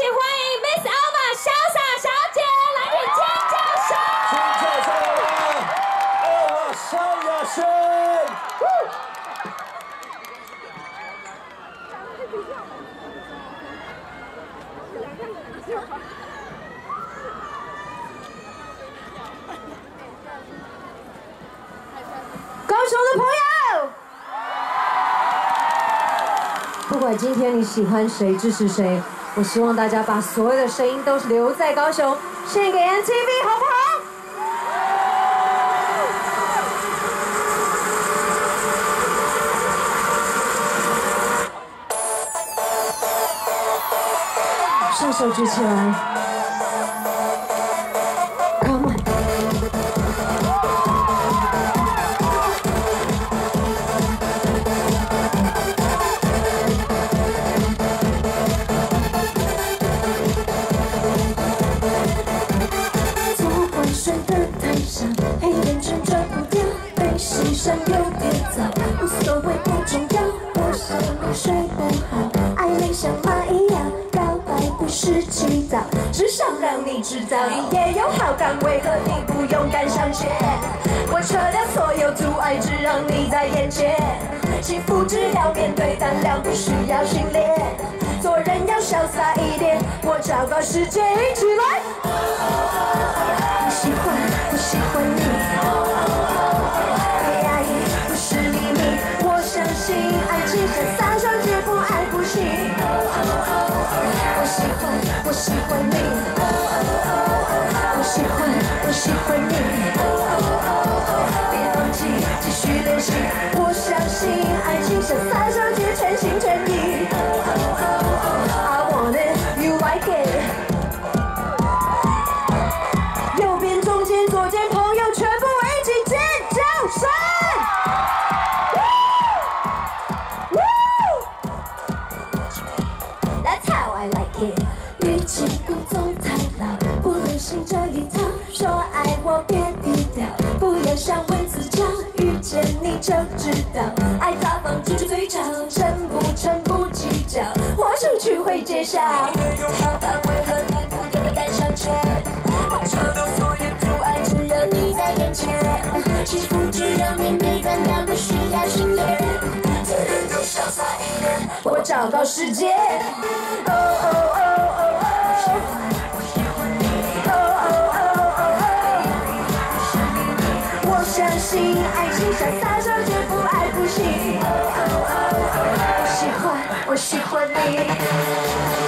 请欢迎 Miss Alma 潇洒小姐，来点尖叫声！尖叫声！Alma 萧亚轩。高雄的朋友，不管今天你喜欢谁、支持谁，我希望大家把所有的声音都留在高雄，献给 MTV，好不好？双手举起来有点早，无所谓不重要。我想你睡不好，爱你像马一样，告白不是祈祷，只想让你知道你也有好感，为何你不勇敢向前？我撤掉所有阻碍，只让你在眼前。幸福只要面对，胆量不需要训练。做人要潇洒一点，我找个世界一起来。我喜欢你。我喜欢，我喜欢你。别放弃，继续练习。爱大方举起嘴角，成不成不计较，豁出去会揭晓。有好感，为何你不勇敢向前？我撤掉所有阻碍，只有你在眼前。幸福只要面对，胆量不需要训练。做人都潇洒一点，我找到世界。Oh oh oh。你，哦哦哦哦。我喜欢，我喜欢你。